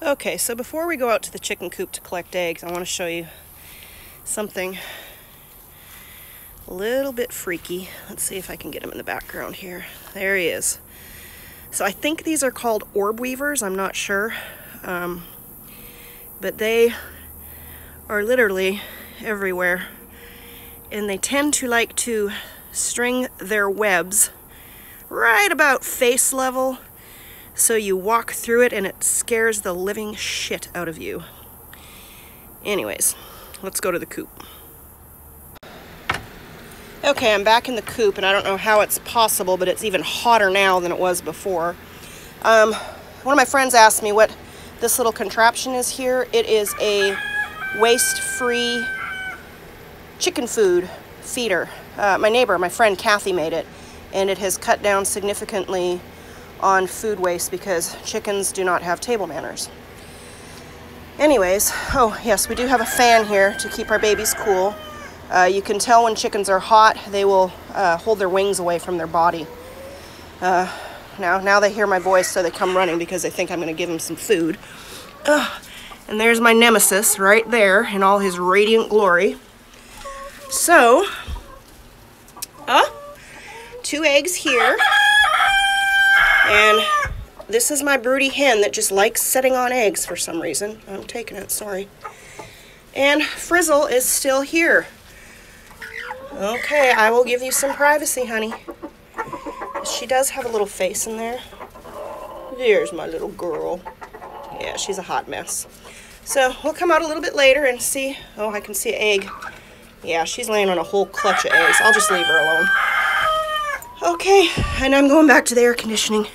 Okay, so before we go out to the chicken coop to collect eggs, I want to show you something a little bit freaky. Let's see if I can get him in the background here. There he is. So I think these are called orb weavers, I'm not sure. Um, but they are literally everywhere. And they tend to like to string their webs right about face level so you walk through it and it scares the living shit out of you. Anyways, let's go to the coop. Okay, I'm back in the coop and I don't know how it's possible, but it's even hotter now than it was before. Um, one of my friends asked me what this little contraption is here. It is a waste-free chicken food feeder. Uh, my neighbor, my friend Kathy made it, and it has cut down significantly on food waste because chickens do not have table manners. Anyways, oh yes, we do have a fan here to keep our babies cool. Uh, you can tell when chickens are hot, they will uh, hold their wings away from their body. Uh, now, now they hear my voice, so they come running because they think I'm going to give them some food. and there's my nemesis right there in all his radiant glory. So, uh, two eggs here. And this is my broody hen that just likes setting on eggs for some reason. I'm taking it, sorry. And Frizzle is still here. Okay, I will give you some privacy, honey. She does have a little face in there. There's my little girl. Yeah, she's a hot mess. So we'll come out a little bit later and see. Oh, I can see an egg. Yeah, she's laying on a whole clutch of eggs. I'll just leave her alone. Okay, and I'm going back to the air conditioning.